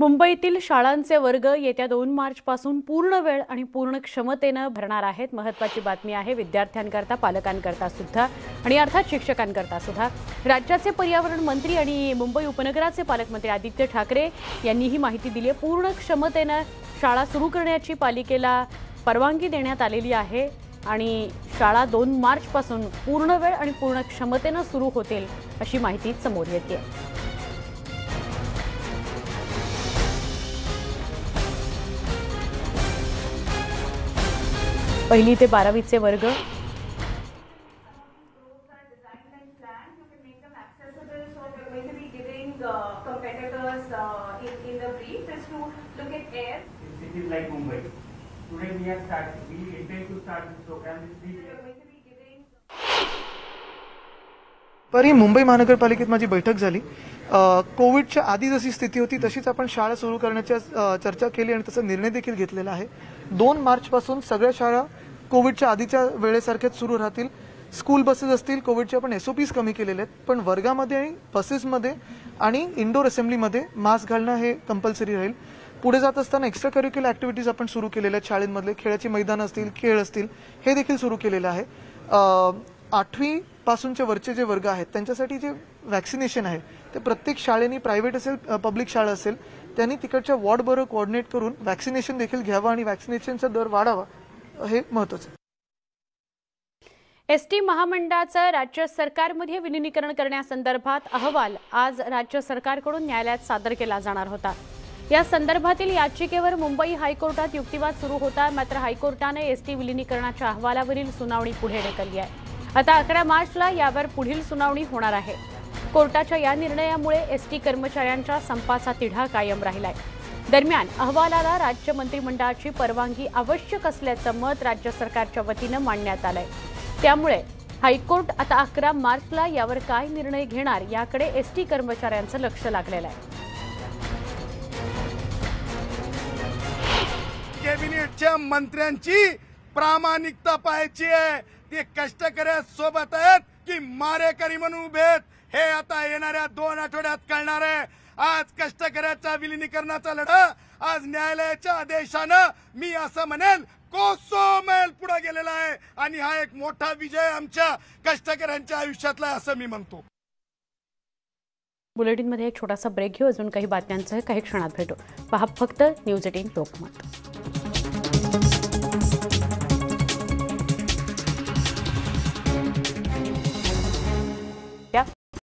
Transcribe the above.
मुंबईतील शाळांचे वर्ग येत्या दोन मार्चपासून पूर्ण वेळ आणि पूर्ण क्षमतेनं भरणार आहेत. महत्वाची बातमी आहे विद्यार्थ्यांकरता पालकांकरता सुद्धा आणि अर्थात शिक्षकांकरता सुद्धा. राज्याचे पर्यावरण मंत्री आणि मुंबई उपनगराचे पालकमंत्री आदित्य ठाकरे यांनी ही माहिती दिली आहे. पूर्ण क्षमतेनं शाळा सुरू करण्याची पालिकेला परवानगी देण्यात आलेली आहे आणि शाळा दोन मार्चपासून पूर्ण वेळ आणि पूर्ण क्षमतेनं सुरू होतील अशी माहिती समोर येते. पहिली ते बारावीचे वर्ग This is like Mumbai. Today we have started, we intend to start this program with three दुपारी मुंबई महानगरपालिकेत माझी बैठक झाली. कोविडच्या आधी जशी स्थिती होती तशीच आपण शाळा सुरू करण्याच्या चर्चा केली आणि तसा निर्णय देखील घेतलेला आहे. दोन मार्चपासून सगळ्या शाळा कोविडच्या आधीच्या वेळेसारख्याच सुरू राहतील. स्कूल बसेस असतील कोविडचे आपण एसओपीज कमी केलेले आहेत पण वर्गामध्ये आणि बसेसमध्ये आणि इंडोर असेंब्लीमध्ये मास्क घालणं हे कंपल्सरी राहील. पुढे जात असताना एक्स्ट्रा करिक्युलर ऍक्टिव्हिटीज आपण सुरू केलेल्या आहेत शाळेमधले. खेळाची मैदान असतील खेळ असतील हे देखील सुरू केलेलं आहे. आठवी पासूनचे वरचे जे वर्ग आहेत त्यांच्यासाठी जे व्हॅक्सिनेशन आहे ते प्रत्येक शाळेनी प्रायव्हेट असेल पब्लिक शाळा असेल त्यांनी तिकडच्या वॉर्ड बरोबर कोऑर्डिनेट करून व्हॅक्सिनेशन देखील घ्यावं आणि व्हॅक्सिनेशनचा दर वाढावा हे महत्वाचं आहे. एस टी महामंडळाचं राज्य सरकारमध्ये विलिनीकरण करण्यासंदर्भात अहवाल आज राज्य सरकारकडून न्यायालयात सादर केला जाणार होता. या संदर्भातील याचिकेवर मुंबई हायकोर्टात युक्तिवाद सुरू होता मात्र हायकोर्टाने एस टी विलिनीकरणाच्या अहवालावरील सुनावणी पुढे ढकलली आहे. आता अकरा मार्चला यावर पुढील सुनावणी होणार आहे. कोर्टाच्या या निर्णयामुळे एस टी कर्मचाऱ्यांच्या संपाचा तिढा कायम राहिलाय. दरम्यान अहवालाला राज्य मंत्रिमंडळाची परवानगी आवश्यक असल्याचं मत राज्य सरकारच्या वतीनं मांडण्यात आलंय. त्यामुळे हायकोर्ट आता अकरा मार्चला यावर काय निर्णय घेणार याकडे एस टी कर्मचाऱ्यांचं लक्ष लागलेलं आहे. कॅबिनेटच्या मंत्र्यांची प्रामाणिकता पाहायची आहे. ते कष्टकऱ्यासोबत आहेत की मारेकरी म्हणून उभे आहेत. हे आता येणाऱ्या दोन आठवड्यात कळणार आहे. आज कष्टकऱ्याच्या विलिनीकरणाचा लढा आज न्यायालयाच्या आदेशानं मी असं म्हणेल कोसो मैल पुढे गेलेला आहे. आणि हा एक मोठा विजय आमच्या कष्टकऱ्यांच्या आयुष्यातला असं मी म्हणतो. बुलेटिनमध्ये एक छोटासा ब्रेक घेऊ. अजून काही बातम्यांचं काही क्षणात भेटू. पहा फक्त न्यूज एटीन लोकमत.